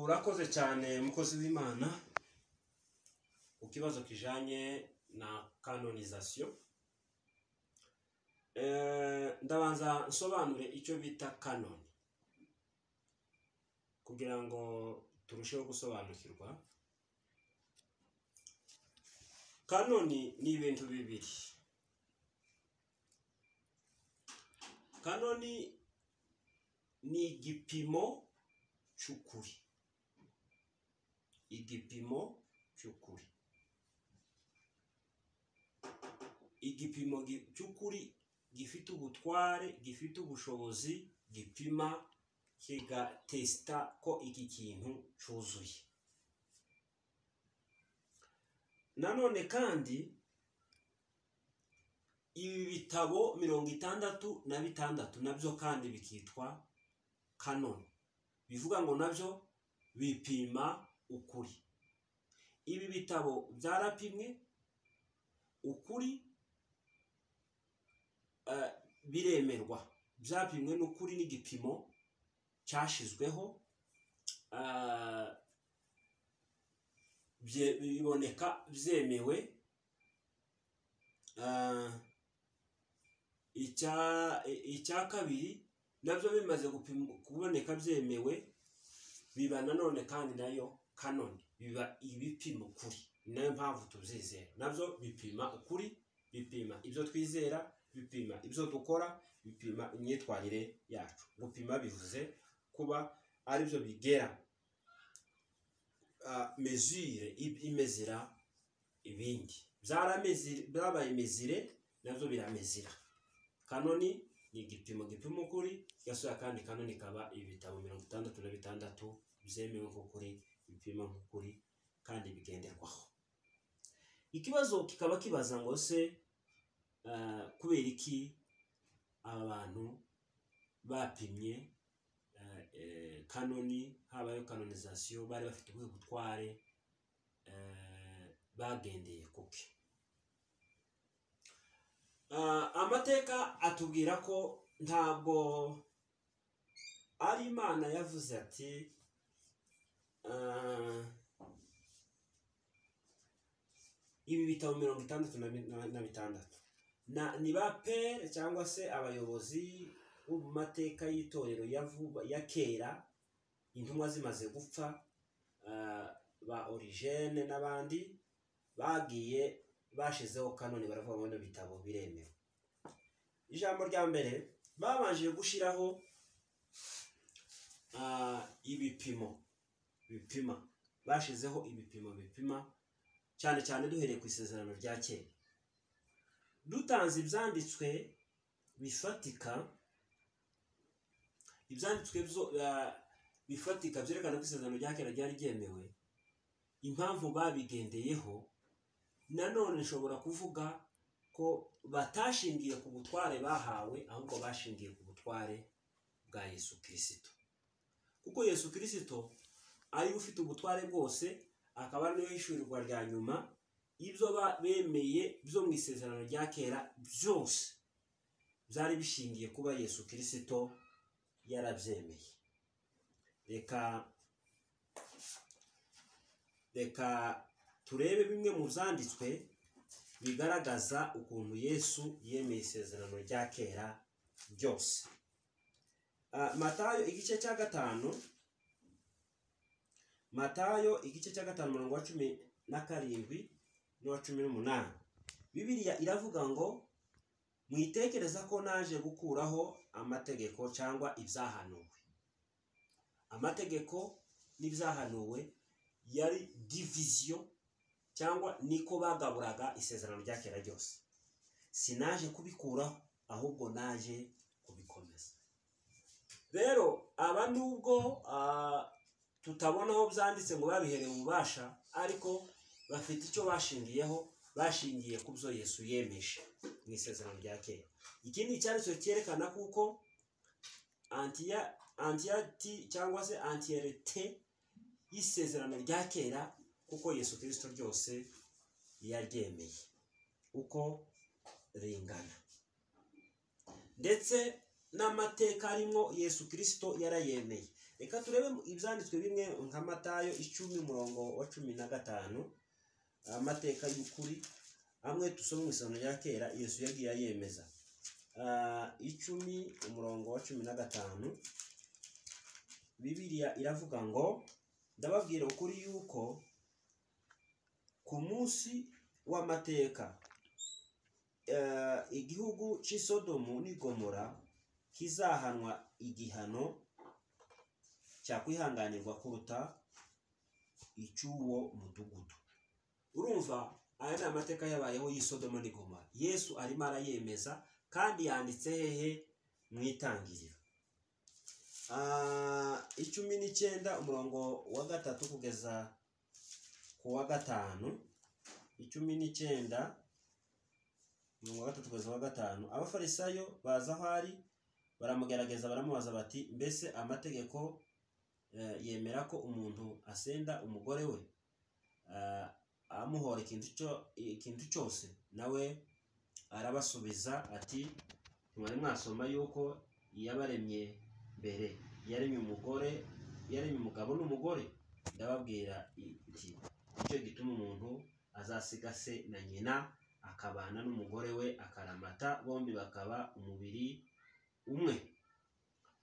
urakoze cyane mukozi w'imana ku kibazo kijanye na kanonizasiyo. Ndabanza nsobanure icyo bita kanoni. Kugira ngo turusheho gusobanukirwa. Kanoni ni ibintu bibiri. Kanoni ni igipimo cy'ukuri. Igipimo cy'ukuri. Igipimo gi- cy'ukuri gifite ubutware gifite ubushobozi gipima kigatesita ko iki kintu cyuzuye. Nanone kandi ibi bitabo mirongo itandatu na bitandatu na byo kandi bikitwa kanoni bivuga ngo na byo bipima ukuri. Ibi bitabo byarapimwe ukuri eh, biremerwa. Byapimwe n'ukuri n'igipimo cyashyizweho eh, biboneka byemewe eh, icya kabiri na byo bimaze kuboneka byemewe biba nanone kandi na yo kanoni biba ibipima ukuri. Ni na yo mpamvu tubyizera. Nabyo bipima ukuri bipima ibyo twizera bipima ibyo dukora bipima imyitwarire yacu. Gupima bivuze kuba ari byo bigera. Ah, mesure i- imezira ibindi. Byabaye mezire na byo biramezira. Kanoni ni igipimo gipima ukuri gasoya kandi kanoni kaba ibitabo mirongo itandatu na bitandatu byemewe nk'ukuri bipima nk'ukuri kandi bigenderwaho. Ikibazo kikaba kibaza ngo se ah, kubera iki aba bantu bapimye eh, eh, kanoni habayeho kanonizasiyo bari bafite ubuhe butware eh, bagendeye kuki amateka atubwira ko ntabwo ari imana yavuze ati ibi bitabo mirongo itandatu na bi- na- na bitandatu. Na ni ba pere cyangwa se abayobozi bo mu mateka y'itorero ya kera intumwa zimaze gupfa ba origene n'abandi bagiye bashizeho kanoni baravuga bino bitabo biremewe. Ijambo rya mbere babanje gushyiraho ah, ibipimo. Bipima. Bashizeho ibipimo bipima cyane cyane duhereye ku isezerano rya kera. Dutanze ibyanditswe bifatika ibyanditswe ah, bifatika byerekana ko isezerano rya kera ryari ryemewe. Impamvu babigendeyeho nanone nshobora kuvuga ko batashingiye ku butware bahawe ahubwo bashingiye ku butware bwa yesu kirisito kuko yesu kirisito ari we ufite ubutware bwose akaba ari we hishurirwa rya nyuma ibyo ba- bemeye byo mu isezerano rya kera byose byari bishingiye kuba yesu kirisito yarabyemeye. Reka reka turebe bimwe mu byanditswe bigaragaza ukuntu yesu yemeye isezerano rya kera byose. Ah, matayo igice cya gatanu matayo igice cya gatanu umurongo wa cumi na karindwi n'uwa cumi n'umunani. Bibiliya iravuga ngo mwitekereza ko naje gukuraho amategeko cyangwa ibyahanuwe. Amategeko n'ibyahanuwe yari diviziyo cyangwa niko bagaburaga isezerano rya kera ryose. Sinaje kubikuraho ahubwo naje kubikomeza. Rero aba nubwo ah, tutabona aho byanditse ngo babiherewe ububasha ariko bafite icyo bashingiyeho bashingiye ku byo yesu yemeje mu isezerano rya kera. Ikindi cyanditswe cyerekana kuko antiya antiyati cyangwa se antiyerete y'isezerano rya kera kuko yesu kirisito ryose yaryemeye. Uko ringana. Ndetse n'amateka arimo yesu kirisito yarayemeye. Reka turebe ibyanditswe bimwe nka matayo icumi umurongo wa cumi na gatanu. Amateka y'ukuri amwe dusoma mu isano rya kera yesu yagiye ayemeza. Ah, icumi umurongo wa cumi na gatanu. Bibiliya iravuga ngo ndababwira ukuri yuko ku munsi w'amateka eh, igihugu cy'i sodomu n'i gomora kizahanwa igihano cyakwihanganirwa kuruta icy'uwo mudugudu. Urumva aya ni amateka yabayeho y'i sodomu n'i gomora. Yesu arimo arayemeza kandi yanditse hehe mu itangiriro. Ah, icumi n'icyenda umurongo wa gatatu kugeza ku wa gatanu. Icumi n'icyenda umurongo wa gatatu kugeza ku wa gatanu. Abafarisayo baza aho ari baramugerageza baramubaza bati mbese amategeko yemera ko umuntu asenda umugore we Ah, amuhora ikintu cyo- ikintu cyose nawe arabasubiza ati ntiwari mwasoma yuko yabaremye mbere yaremye umugore yaremye umugabo n'umugore? Ndababwira iki ni cyo gituma umuntu azasiga se na nyina akabana n'umugore we akaramata bombi bakaba umubiri umwe.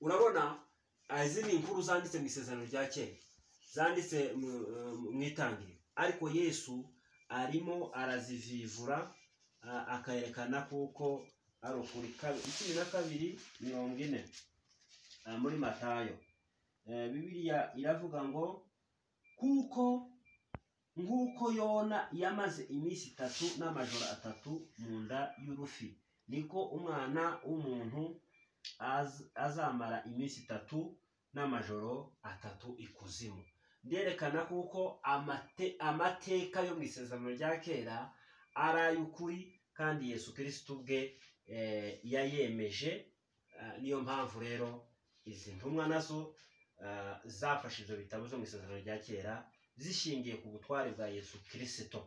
Urabona izi ni inkuru zanditse mu isezerano rya kera zanditse mu- mu itangiriro. Ariko yesu arimo arazivivura akerekana kuko ari ukuri cumi na kabiri mirongo ine ah, muri matayo. Eh, bibiliya iravuga ngo kuko nk'uko yona yamaze iminsi itatu n'amajoro atatu mu nda y'urufi niko umwana w'umuntu azamara iminsi itatu n'amajoro atatu ikuzimu. Byerekana kuko amate- amateka yo mu isezerano rya kera ari ay'ukuri kandi yesu kirisito ubwe eh, yayemeje Ah, niyo mpamvu rero izi ntumwa na zo ah, zafashe ibyo bitabo byo mu isezerano rya kera zishingiye ku butware bwa yesu kirisito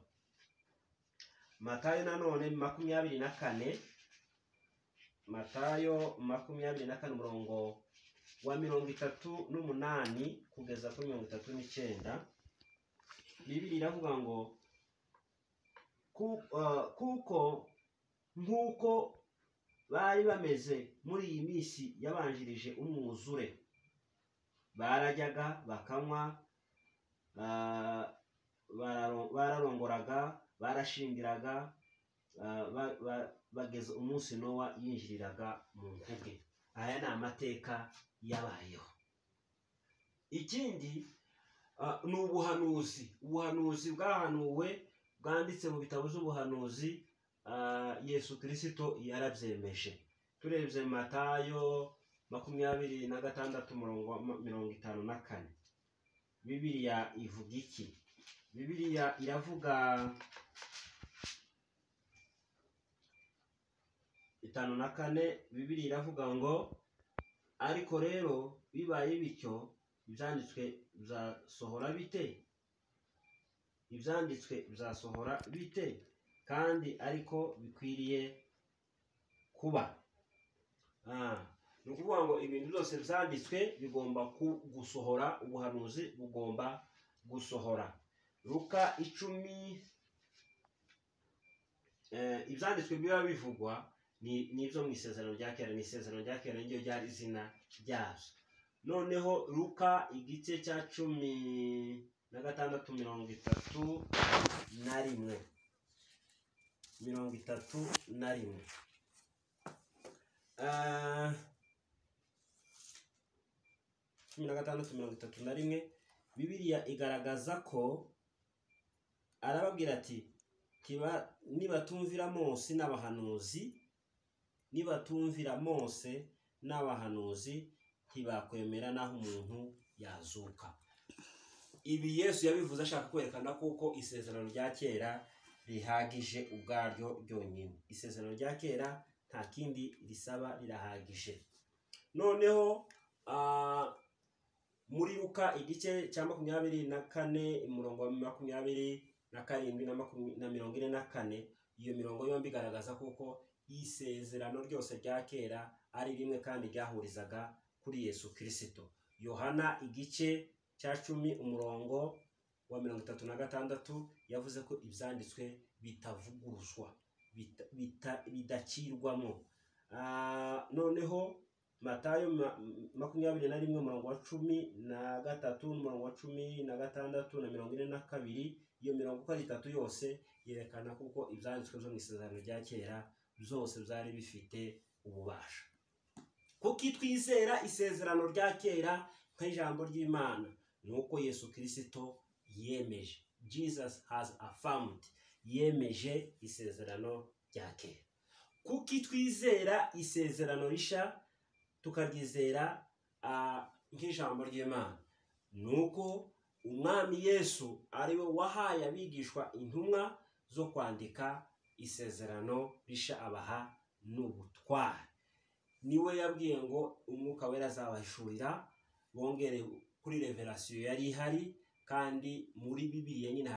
matayo nanone makumyabiri na kane matayo makumyabiri na kane umurongo wa mirongo itatu n'umunani kugeza kuri mirongo itatu n'icyenda bibiri iravuga ngo ah, kuko nk'uko bari bameze muri iyi minsi yabanjirije umwuzure. Barajyaga bakanywa bararo- bararongoraga barashingiraga ba- ba- bageza umunsi nowa yinjiriraga mu nkuge aya ni amateka yabayeho. Ikindi ni ubuhanuzi. Ubuhanuzi bwahanuwe bwanditse mu bitabo by'ubuhanuzi yesu kirisito yarabyemeje turebye matayo makumyabiri na gatandatu mirongo itanu na kane. Bibiliya ivuga iki? Bibiliya iravuga itanu na kane bibiliya iravuga ngo ariko rero bibaye bityo ibyanditswe bizasohora bite? Ibyanditswe bizasohora bite? Kandi ariko bikwiriye kuba. Ni ukuvuga ngo ibintu byose byanditswe bigomba gusohora ubuhanuzi bugomba gusohora. Luka icumi eh, ibyanditswe biba bivugwa ni ibyo mu isezerano rya kera ni isezerano rya kera niryo ryari izina ryabyo noneho luka igice cya cumi na gatandatu mirongo itatu na rimwe. Mirongo itatu na rimwe. Ah, cumi na gatandatu mirongo itatu na rimwe. Bibiliya igaragaza ko arababwira ati "Tiba- nibatumvira mose n'abahanuzi nibatumvira mose n'abahanuzi ntibakwemera n'aho umuntu yazuka. Ibi yesu yabivuze ashaka kwerekana kuko isezerano rya kera rihagije ubwaryo ryonyine. Isezerano rya kera nta kindi risaba rirahagije. Noneho muri luka igice cya makumyabiri na kane umurongo wa makumyabiri na karindwi na mirongo ine na kane iyo mirongo yombi igaragaza kuko isezerano ryose rya kera ari rimwe kandi ryahurizaga kuri yesu kirisito yohana igice cya cumi umurongo wa mirongo itatu na gatandatu yavuze ko ibyanditswe bitavuguruzwa bita- bita- bidacirwamo Ah, noneho matayo ma- makumyabiri na rimwe umurongo wa cumi na gatatu n'umurongo wa cumi na gatandatu na mirongo ine na kabiri iyo mirongo uko ari itatu yose yerekana kuko ibyanditswe byo mu isezerano rya kera byose byari bifite ububasha. Kuko twizera isezerano rya kera nk'ijambo ry'imana ni uko yesu kirisito yemeje. Jesus has affirmed yemeje isezerano rya kera. Kuko twizera isezerano rishya tukaryizera nk'ijambo ry'imana. Ni uko umwami yesu ari we wahaye abigishwa intumwa zo kwandika isezerano rishya abaha n'ubutware ni we yabwiye ngo umwuka wera azabahishurira bongere kuri reverasiyo yari ihari kandi muri bibiliya nyine